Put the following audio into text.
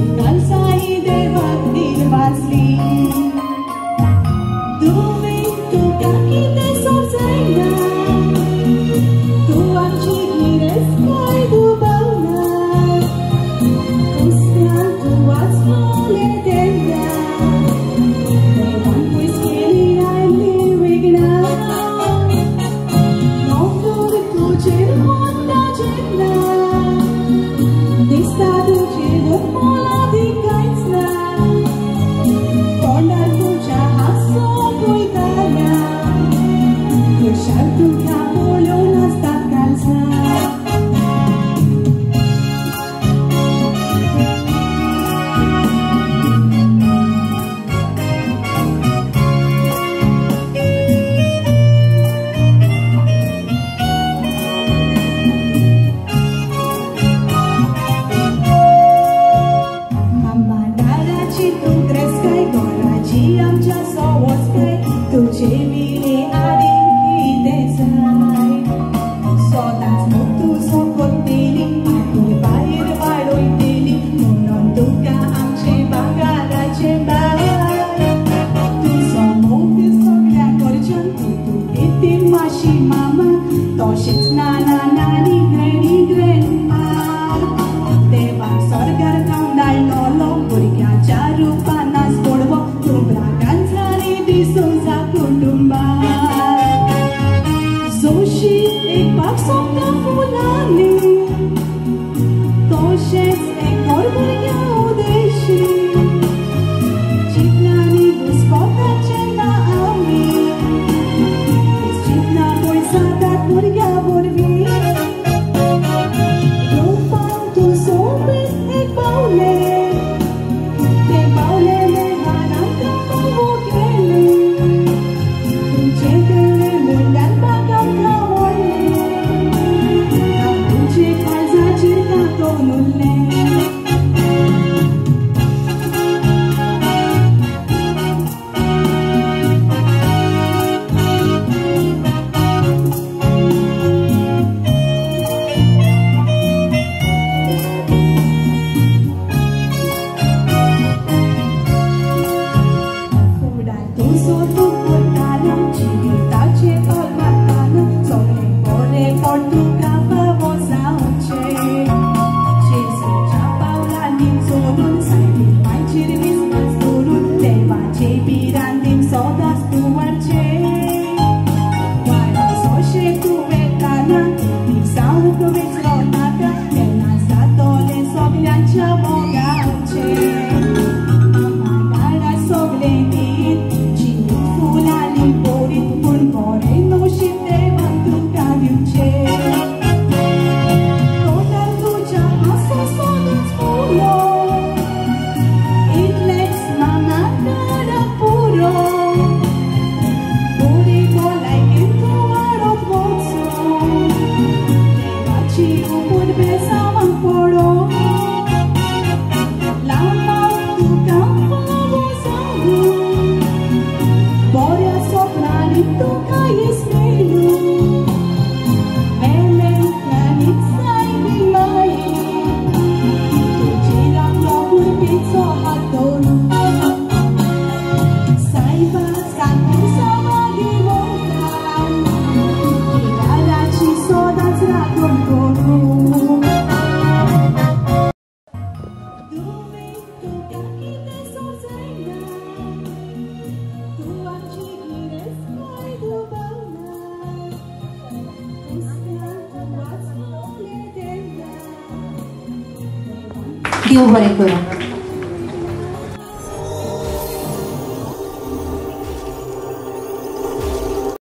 Oh, Shit, na na na. ड्यू बने करो